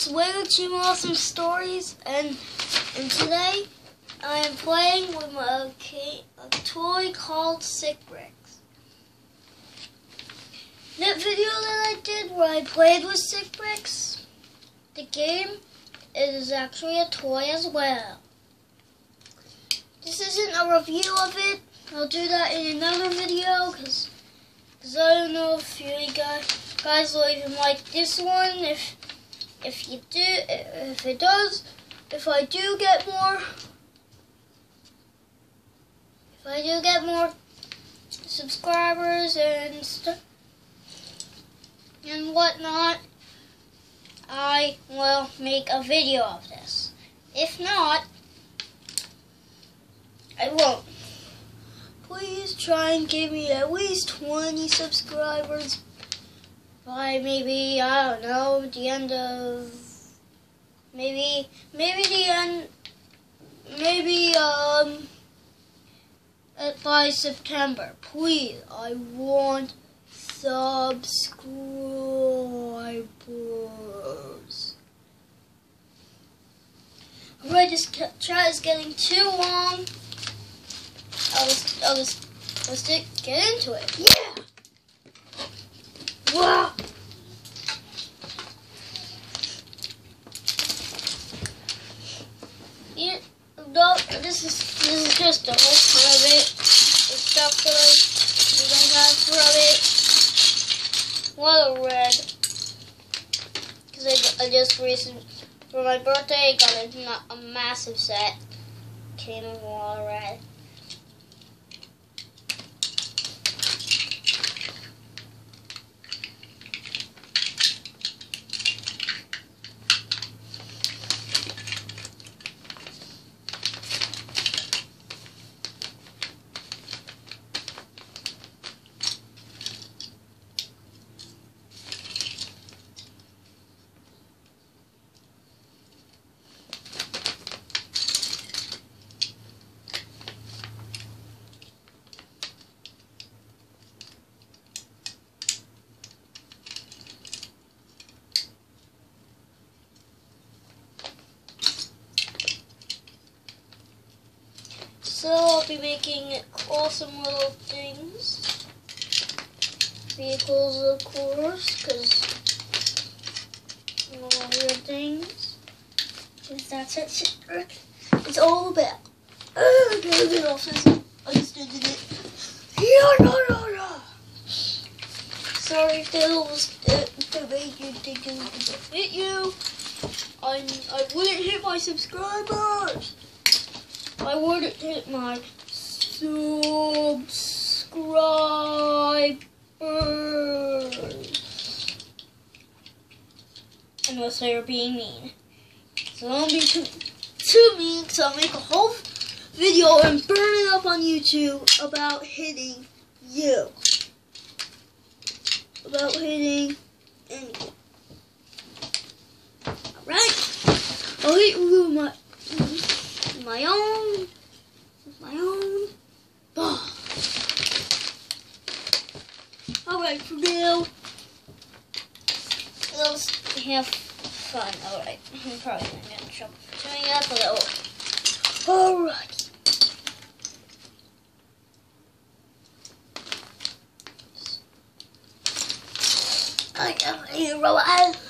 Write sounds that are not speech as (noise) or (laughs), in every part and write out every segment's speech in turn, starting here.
Swing Team Awesome Stories, and and today I am playing with a, a toy called Sick Bricks. That video that I did where I played with Sick Bricks, the game, it is actually a toy as well. This isn't a review of it. I'll do that in another video because I don't know if you guys guys will even like this one. If if you do, if it does, if I do get more, if I do get more subscribers and stuff and whatnot, I will make a video of this. If not, I won't. Please try and give me at least 20 subscribers by maybe, I don't know, the end of, maybe, maybe the end, maybe, um, by September. Please, I want subscribers. Alright, this chat is getting too long. I'll just, I'll just, let's get into it. Yeah! Wow! For my birthday, I got a, a massive set. Came in a So I'll be making awesome little things. Vehicles, of course, because all weird things. Because that's it. It's all about. Oh, it off. I just did it. Yeah, no, no, no. Sorry, Phil was uh, to make you think it was hit you. I I wouldn't hit my subscribers. I wouldn't hit my subscribers unless they are being mean. So don't be too, too mean because I'll make a whole video and burn it up on YouTube about hitting you. About hitting anyone. Alright? I'll hit you my my own, my own ball. Alright, for now, let's have fun. Alright, (laughs) I'm probably gonna get in trouble for doing that, but. Alright. I am a hero.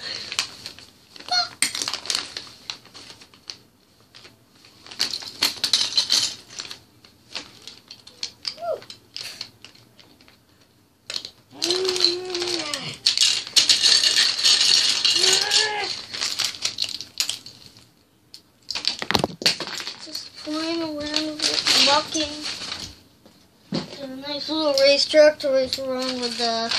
Little to race around with the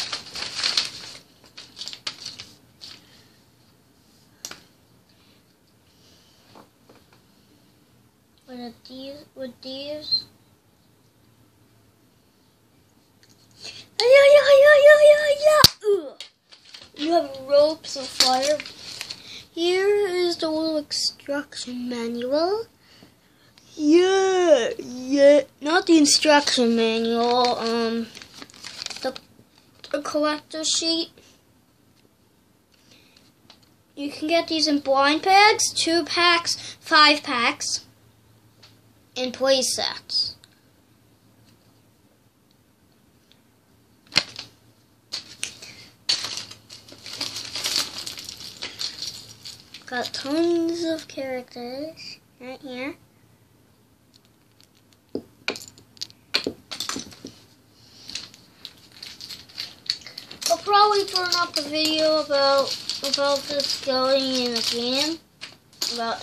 with these with these. You have ropes of fire. Here is the little instruction manual. Yeah, yeah. Not the instruction manual, um, the, the collector sheet. You can get these in blind bags, two packs, five packs, and play sets. Got tons of characters right here. I'll turn up a video about about this going in the game. About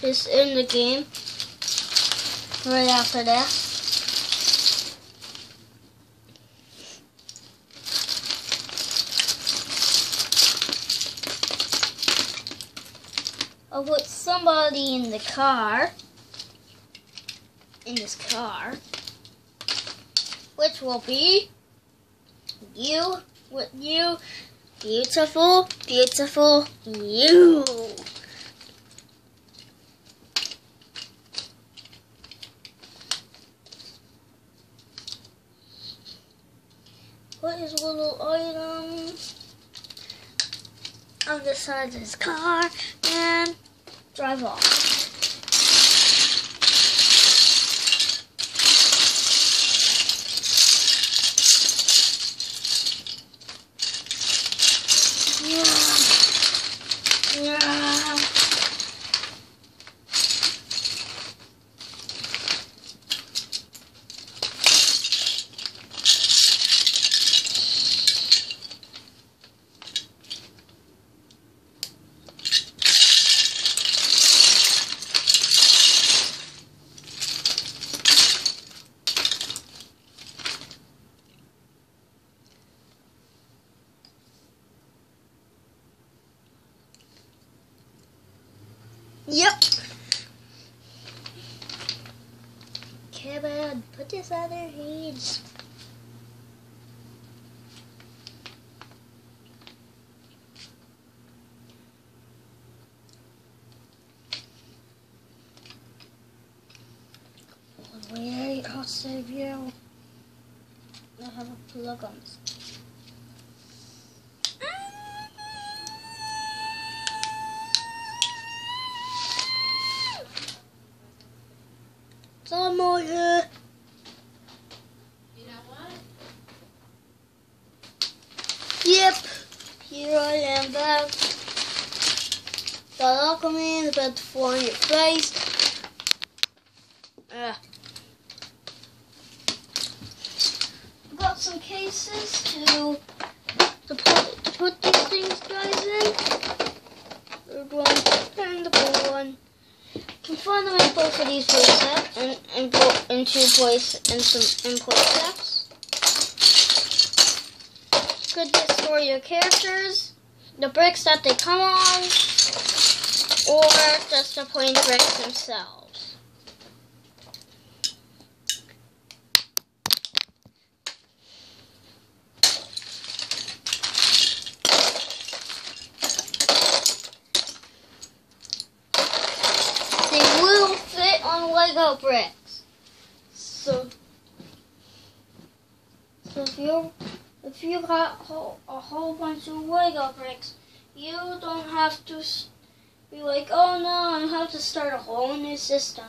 this in the game. Right after that. I'll put somebody in the car. In this car. Which will be you with you. Beautiful, beautiful you. Put his little item on the side of his car and drive off. Yeah. Yeah. Yep. Kevin, put this on other hands. Wait, I'll save you. I have a uh, plug on this. Samoye. You know what? Here I am back. Got Aquaman about to fly in your face. Ah. Got some cases to to put, to put these things guys in. Third one and the blue one. Can find them in both of these play sets and and both in two place and some in Could destroy your characters, the bricks that they come on, or just the plain bricks themselves. They will fit on Lego bricks. So, so if you if you got a whole bunch of Lego bricks, you don't have to be like, oh no, I have to start a whole new system.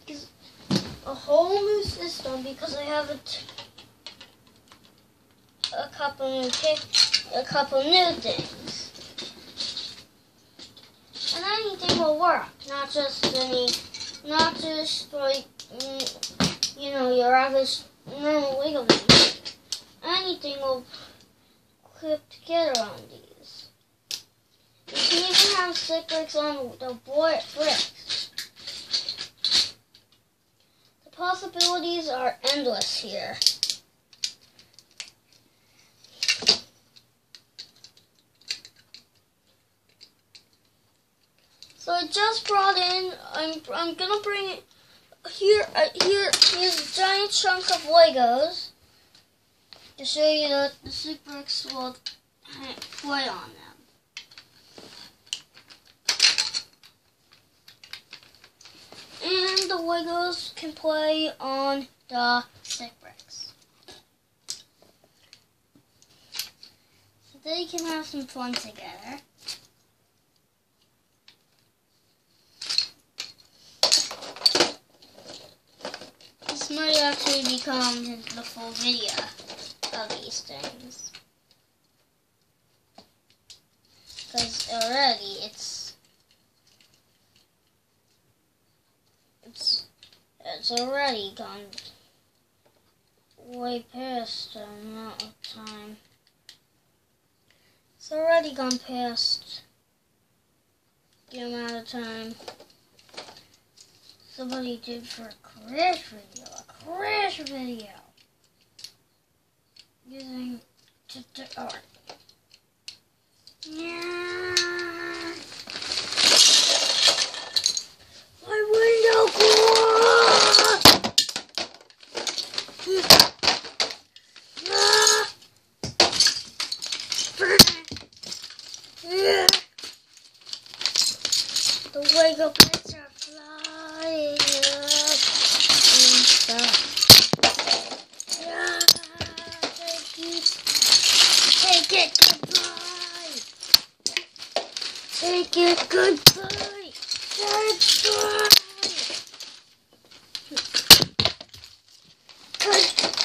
Because a whole new system because I have a, a couple new a couple new things. And anything will work, not just any, not just like, mm, you know, your average normal Lego. Anything will clip together on these. You can even have sick bricks on the board bricks. The possibilities are endless here. So I just brought in. I'm I'm gonna bring it here. Uh, here here's a giant chunk of Legos to show you the Super X will play on them. And the Wiggles can play on the sick bricks. So they can have some fun together. This might actually become the full video of these things. Because already it's it's it's already gone way past the amount of time. It's already gone past the amount of time somebody did for a crash video. A crash video. Using art. Yeah. My window. Ah. Yeah. The wake up lights are flying get good boy. Good. Good